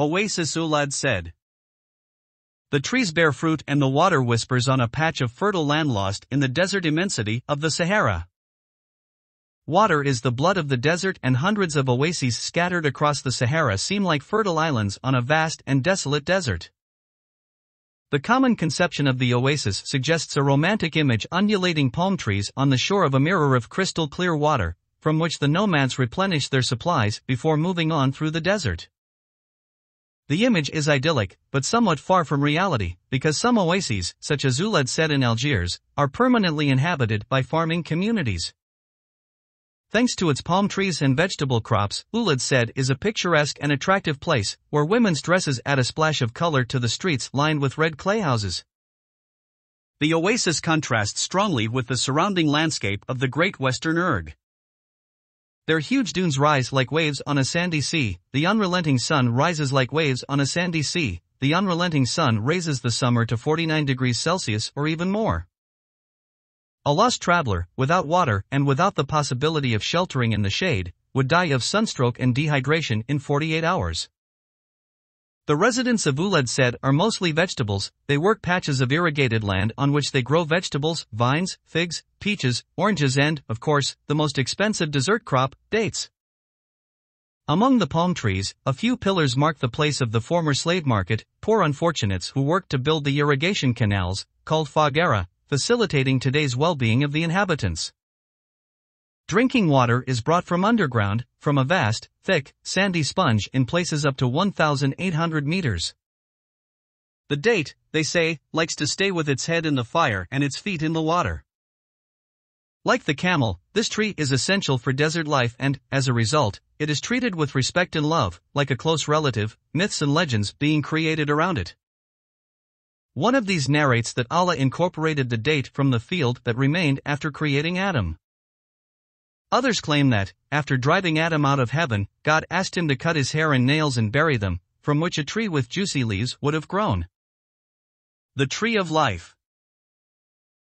Oasis Ouled Saïd. The trees bear fruit and the water whispers on a patch of fertile land lost in the desert immensity of the Sahara. Water is the blood of the desert, and hundreds of oases scattered across the Sahara seem like fertile islands on a vast and desolate desert. The common conception of the oasis suggests a romantic image undulating palm trees on the shore of a mirror of crystal clear water, from which the nomads replenish their supplies before moving on through the desert. The image is idyllic, but somewhat far from reality, because some oases, such as Ouled Saïd in Algiers, are permanently inhabited by farming communities. Thanks to its palm trees and vegetable crops, Ouled Saïd is a picturesque and attractive place, where women's dresses add a splash of color to the streets lined with red clay houses. The oasis contrasts strongly with the surrounding landscape of the Great Western Erg. Their huge dunes rise like waves on a sandy sea, the unrelenting sun rises like waves on a sandy sea, the unrelenting sun raises the summer to 49 degrees Celsius or even more. A lost traveler, without water and without the possibility of sheltering in the shade, would die of sunstroke and dehydration in 48 hours. The residents of Ouled Saïd are mostly vegetables, they work patches of irrigated land on which they grow vegetables, vines, figs, peaches, oranges and, of course, the most expensive dessert crop, dates. Among the palm trees, a few pillars mark the place of the former slave market, poor unfortunates who worked to build the irrigation canals, called fouggara, facilitating today's well-being of the inhabitants. Drinking water is brought from underground, from a vast, thick, sandy sponge in places up to 1,800 meters. The date, they say, likes to stay with its head in the fire and its feet in the water. Like the camel, this tree is essential for desert life and, as a result, it is treated with respect and love, like a close relative, myths and legends being created around it. One of these narrates that Allah incorporated the date from the field that remained after creating Adam. Others claim that, after driving Adam out of heaven, God asked him to cut his hair and nails and bury them, from which a tree with juicy leaves would have grown. The Tree of Life.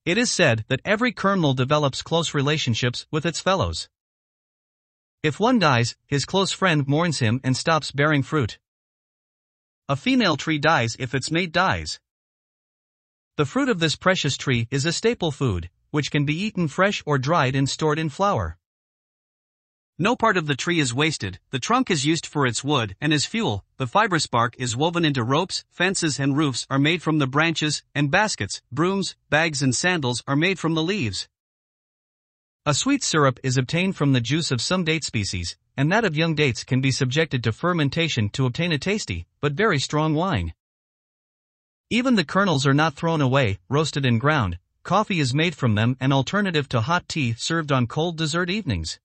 It is said that every kernel develops close relationships with its fellows. If one dies, his close friend mourns him and stops bearing fruit. A female tree dies if its mate dies. The fruit of this precious tree is a staple food, which can be eaten fresh or dried and stored in flour. No part of the tree is wasted, the trunk is used for its wood and as fuel, the fibrous bark is woven into ropes, fences and roofs are made from the branches, and baskets, brooms, bags and sandals are made from the leaves. A sweet syrup is obtained from the juice of some date species, and that of young dates can be subjected to fermentation to obtain a tasty, but very strong wine. Even the kernels are not thrown away, roasted and ground, coffee is made from them, an alternative to hot tea served on cold dessert evenings.